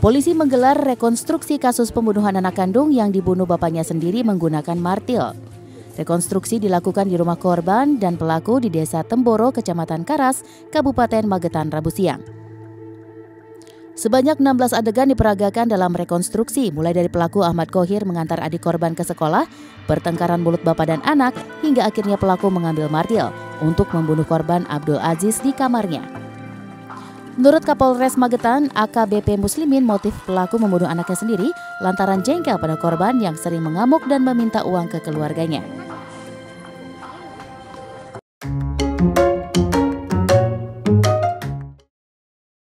Polisi menggelar rekonstruksi kasus pembunuhan anak kandung yang dibunuh bapaknya sendiri menggunakan martil. Rekonstruksi dilakukan di rumah korban dan pelaku di Desa Temboro, Kecamatan Karas, Kabupaten Magetan, Rabu siang. Sebanyak 16 adegan diperagakan dalam rekonstruksi, mulai dari pelaku Ahmad Kohir mengantar adik korban ke sekolah, pertengkaran mulut bapak dan anak, hingga akhirnya pelaku mengambil martil untuk membunuh korban Abdul Aziz di kamarnya. Menurut Kapolres Magetan, AKBP Muslimin motif pelaku membunuh anaknya sendiri lantaran jengkel pada korban yang sering mengamuk dan meminta uang ke keluarganya.